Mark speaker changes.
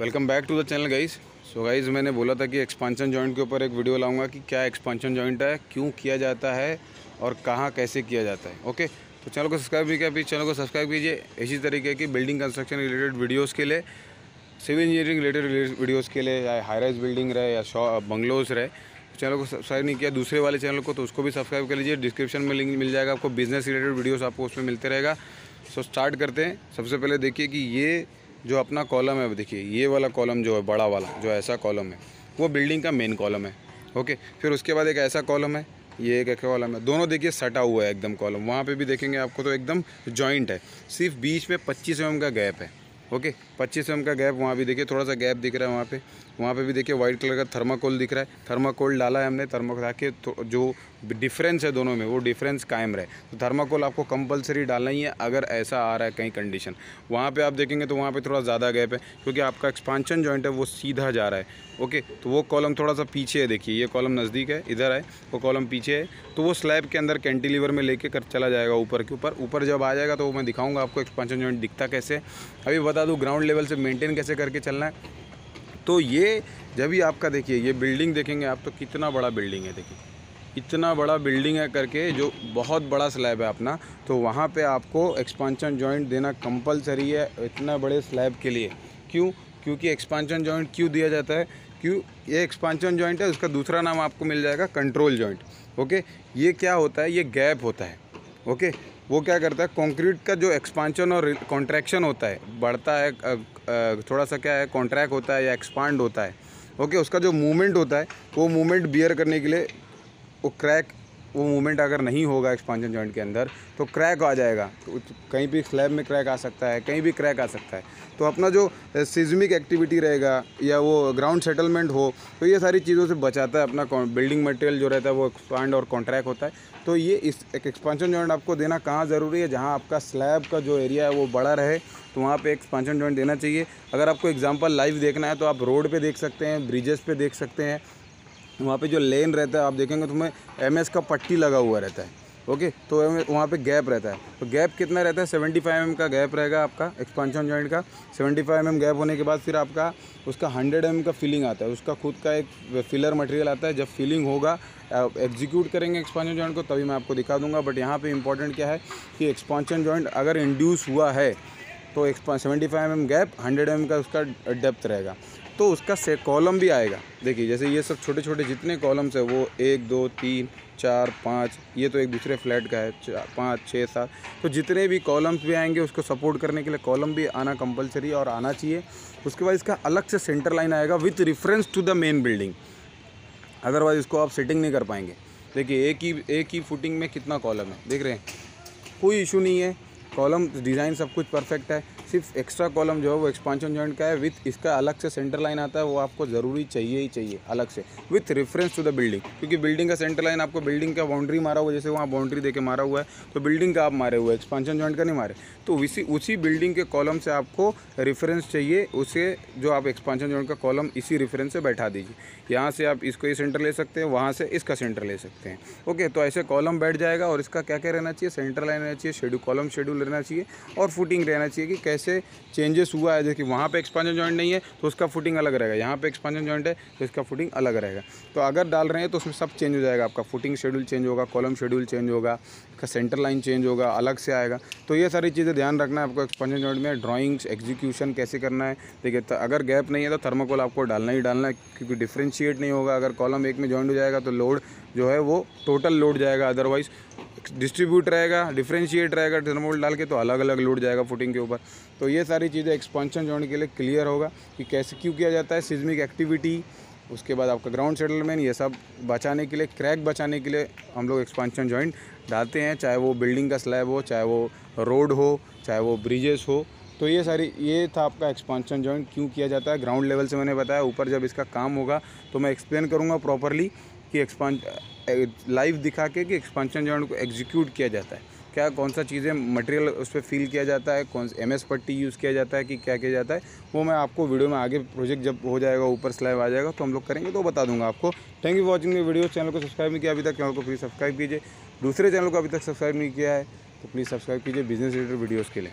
Speaker 1: Welcome back to the channel guys so guys मैंने बोला था कि एक्सपांशन जॉइंट के ऊपर एक वीडियो लाऊँगा कि क्या एक्सपांशन जॉइंट है, क्यों किया जाता है और कहाँ कैसे किया जाता है ओके तो चैनल को सब्सक्राइब भी किया प्लीज़ चैनल को सब्सक्राइब कीजिए इसी तरीके की बिल्डिंग कंस्ट्रक्शन रिलेटेड वीडियोज़ के लिए सिविल इंजीनियरिंग रिलेटेड वीडियोज़ के लिए, या हाई राइज बिल्डिंग रहे, या शॉ बंगलोज रहे। चैनल को सब्सक्राइब नहीं किया, दूसरे वाले चैनल को तो उसको भी सब्सक्राइब कर लीजिए। डिस्क्रिप्शन में लिंक मिल जाएगा आपको बिज़नेस रिलेटेड वीडियोस आपको उसमें मिलते रहेगा। सो स्टार्ट करते हैं। सबसे पहले देखिए कि ये जो अपना कॉलम है देखिए, ये वाला कॉलम जो है, बड़ा वाला, जो ऐसा कॉलम है, वो बिल्डिंग का मेन कॉलम है ओके फिर उसके बाद एक ऐसा कॉलम है, ये एक कॉलम है, दोनों देखिए सटा हुआ है एकदम कॉलम वहाँ पे भी देखेंगे आपको तो एकदम जॉइंट है, सिर्फ़ बीच में पच्चीस एम का गैप है ओके पच्चीस एम का गैप वहाँ भी देखिए, थोड़ा सा गैप दिख रहा है वहाँ पे वहाँ पे भी देखिए वाइट कलर का थर्माकोल दिख रहा है थर्माकोल डाला है हमने थर्माकोल ताकि तो जो डिफरेंस है दोनों में, वो डिफरेंस कायम रहे। तो थर्माकोल आपको कंपलसरी डालना ही है, अगर ऐसा आ रहा है कहीं कंडीशन वहाँ पे आप देखेंगे तो वहाँ पे थोड़ा ज़्यादा गैप है, क्योंकि आपका एक्सपांशन जॉइंट है, वो सीधा जा रहा है। ओके तो वो कॉलम थोड़ा सा पीछे है, देखिए, ये कॉलम नज़दीक है, इधर है, वो कॉलम पीछे है। तो वो स्लैब के अंदर कैंटिलीवर में लेके कर चला जाएगा ऊपर के ऊपर। ऊपर जब आ जाएगा तो मैं दिखाऊँगा आपको एक्सपांशन जॉइंट दिखता कैसे अभी बता दूँ ग्राउंड लेवल से मेंटेन कैसे करके चलना है। तो ये, जब भी आपका देखिए, ये बिल्डिंग देखेंगे आप तो कितना बड़ा बिल्डिंग है, देखिए। इतना बड़ा बिल्डिंग है करके, जो बहुत बड़ा स्लैब है अपना तो वहाँ पे आपको एक्सपांशन जॉइंट देना कंपलसरी है इतना बड़े स्लैब के लिए। क्यों? क्योंकि एक्सपांशन जॉइंट क्यों दिया जाता है? क्यों? ये एक्सपांशन जॉइंट है, उसका दूसरा नाम आपको मिल जाएगा कंट्रोल जॉइंट ओके ये क्या होता है? ये गैप होता है ओके वो क्या करता है? कंक्रीट का जो एक्सपांशन और कॉन्ट्रैक्शन होता है, बढ़ता है थोड़ा सा क्या है? कॉन्ट्रैक्ट होता है या एक्सपांड होता है ओके उसका जो मूवमेंट होता है, वो मूवमेंट बियर करने के लिए वो क्रैक, वो मूवमेंट अगर नहीं होगा एक्सपांशन जॉइंट के अंदर तो क्रैक आ जाएगा। तो कहीं भी स्लैब में क्रैक आ सकता है, कहीं भी क्रैक आ सकता है। तो अपना जो सिज्मिक एक्टिविटी रहेगा, या वो ग्राउंड सेटलमेंट हो तो ये सारी चीज़ों से बचाता है अपना बिल्डिंग मटेरियल जो रहता है, वो एक्सपांड और कॉन्ट्रैक्ट होता है। तो ये इस, एक एक्सपांशन जॉइंट आपको देना कहाँ ज़रूरी है? जहाँ आपका स्लैब का जो एरिया है, वो बड़ा रहे तो वहाँ पे एक्सपांशन जॉइंट देना चाहिए। अगर आपको एग्जांपल लाइव देखना है तो आप रोड पे देख सकते हैं ब्रिजेस पे देख सकते हैं वहाँ पे जो लेन रहता है, आप देखेंगे तो तुम्हें एमएस का पट्टी लगा हुआ रहता है ओके तो वहाँ पे गैप रहता है। तो गैप कितना रहता है? सेवेंटी फाइव एम का गैप रहेगा आपका एक्सपांशन जॉइंट का। सेवेंटी फाइव एम गैप होने के बाद फिर आपका, उसका हंड्रेड एम का फिलिंग आता है। उसका खुद का एक फिलर मटेरियल आता है। जब फिलिंग होगा एग्जीक्यूट करेंगे एक्सपांशन जॉइंट को, तभी मैं आपको दिखा दूँगा। बट यहाँ पर इंपॉर्टेंट क्या है कि एक्सपांशन जॉइंट अगर इंड्यूस हुआ है तो seventy five M gap hundred M का उसका डेप्थ रहेगा। तो उसका से कॉलम भी आएगा। देखिए, जैसे ये सब छोटे छोटे जितने कॉलम्स हैं, वो एक, दो, तीन, चार, पाँच, ये तो एक दूसरे फ्लैट का है, चार, पाँच छः सात। तो जितने भी कॉलम्स भी आएँगे, उसको सपोर्ट करने के लिए कॉलम भी आना कंपलसरी और आना चाहिए। उसके बाद इसका अलग से सेंटर लाइन आएगा with reference to the main building. Otherwise इसको आप सेटिंग नहीं कर पाएँगे। देखिए, एक ही एक ही फुटिंग में कितना कॉलम है? देख रहे हैं? कोई इशू नहीं है। कॉलम, डिज़ाइन सब कुछ परफेक्ट है। सिर्फ़ एक्स्ट्रा कॉलम जो है वो एक्सपांशन जॉइंट का है विथ इसका अलग से सेंटर लाइन आता है, वो आपको ज़रूरी चाहिए ही चाहिए, अलग से। With reference to the building क्योंकि बिल्डिंग का सेंटर लाइन आपको बिल्डिंग का बाउंड्री मारा हुआ जैसे वहाँ बाउंड्री देके मारा हुआ है तो बिल्डिंग का आप मारे हुए एक्सपांशन जॉइंट का नहीं मारे। तो उसी उसी बिल्डिंग के कॉलम से आपको रेफरेंस चाहिए, उसे जो आप एक्सपांशन जॉइंट का कॉलम इसी रेफरेंस से बैठा दीजिए। यहाँ से आप इसको ये सेंटर ले सकते हैं, वहाँ से इसका सेंटर ले सकते हैं। ओके तो ऐसे कॉलम बैठ जाएगा और इसका क्या क्या रहना चाहिए? सेंटर लाइन रहना चाहिए शेड्यूल कॉलम शेड्यूल रहना चाहिए और फुटिंग रहना चाहिए कि कैसे चेंजेस हुआ है। जैसे कि वहाँ पे एक्सपांशन जॉइंट नहीं है तो उसका फुटिंग अलग रहेगा। यहाँ पे एक्सपांशन जॉइंट है तो इसका फुटिंग अलग रहेगा। तो अगर डाल रहे हैं तो उसमें सब चेंज हो जाएगा आपका। फुटिंग शेड्यूल चेंज होगा कॉलम शेड्यूल चेंज होगा इसका सेंटर लाइन चेंज होगा, अलग से आएगा। तो ये सारी चीज़ें ध्यान रखना है आपको एक्सपांशन जॉइंट में। ड्राइंग्स एग्जीक्यूशन कैसे करना है? देखिए अगर गैप नहीं है तो थर्माकोल आपको डालना ही डालना है, क्योंकि डिफ्रेंशिएट नहीं होगा। अगर कॉलम एक में जॉइंट हो जाएगा तो लोड जो है वो टोटल लोड जाएगा। अदरवाइज़ डिस्ट्रीब्यूट रहेगा, डिफ्रेंशिएट रहेगा थर्मोल डाल के तो अलग अलग लोड जाएगा फुटिंग के ऊपर। तो ये सारी चीज़ें एक्सपांशन जॉइंट के लिए क्लियर होगा कि कैसे क्यों किया जाता है सिज्मिक एक्टिविटी उसके बाद आपका ग्राउंड सेटलमेंट ये सब बचाने के लिए क्रैक बचाने के लिए हम लोग एक्सपांशन जॉइंट डालते हैं, चाहे वो बिल्डिंग का स्लैब हो, चाहे वो रोड हो, चाहे वो ब्रिजेस हो। तो ये सारी, ये था आपका एक्सपांशन जॉइंट क्यों किया जाता है ग्राउंड लेवल से मैंने बताया, ऊपर जब इसका काम होगा तो मैं एक्सप्लेन करूँगा प्रॉपरली कि एक्सपांस लाइव दिखा के कि एक्सपांशन जॉइंट को एग्जीक्यूट किया जाता है। क्या कौन सा चीज़ें मटेरियल उस पर फिल किया जाता है? कौन एम एस पट्टी यूज़ किया जाता है कि क्या किया जाता है? वो मैं आपको वीडियो में आगे प्रोजेक्ट जब हो जाएगा, ऊपर स्लाइव आ जाएगा तो हम लोग करेंगे तो बता दूँगा आपको। Thank you watching video channel को सब्सक्राइब नहीं किया अभी तक चैनल को प्लीज़ सब्सक्राइब कीजिए। दूसरे चैनल को अभी तक सब्सक्राइब नहीं किया है तो प्लीज़ सब्सक्राइब कीजिए। बिज़नेस रिलेटेड वीडियोज़ के लिए।